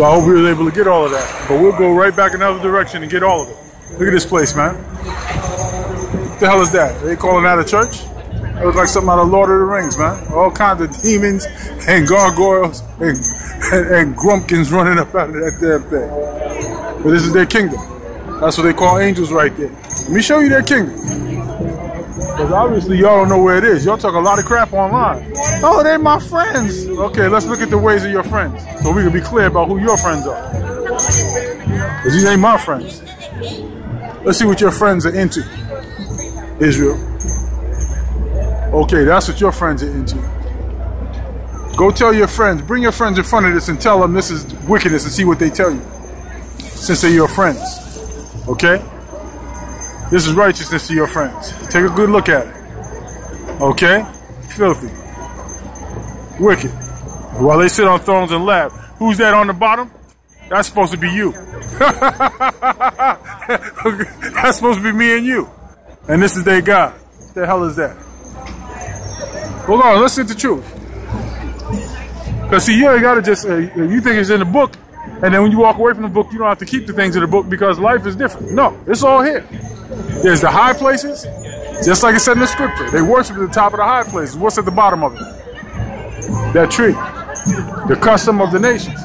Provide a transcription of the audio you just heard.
So I hope we were able to get all of that. But we'll go right back another direction and get all of it. Look at this place, man. What the hell is that? They calling that a church? It looks like something out of Lord of the Rings, man. All kinds of demons and gargoyles and, and, and grumpkins running up out of that damn thing. But this is their kingdom. That's what they call angels right there. Let me show you their kingdom. Because obviously y'all don't know where it is. Y'all talk a lot of crap online. Oh, they're my friends. Okay, let's look at the ways of your friends. So we can be clear about who your friends are. Because these ain't my friends. Let's see what your friends are into. Israel. Okay, that's what your friends are into. Go tell your friends, bring your friends in front of this and tell them this is wickedness and see what they tell you. Since they're your friends. Okay? This is righteousness to your friends. Take a good look at it. Okay? Filthy. Wicked. While they sit on thrones and laugh. Who's that on the bottom? That's supposed to be you. That's supposed to be me and you. And this is their God. What the hell is that? Hold on, listen to the truth. Because see, you ain't got to just, uh, you think it's in the book, and then when you walk away from the book, you don't have to keep the things in the book because life is different. No, it's all here. There's the high places, just like it said in the scripture. They worship at the top of the high places. What's at the bottom of it? That tree. The custom of the nations.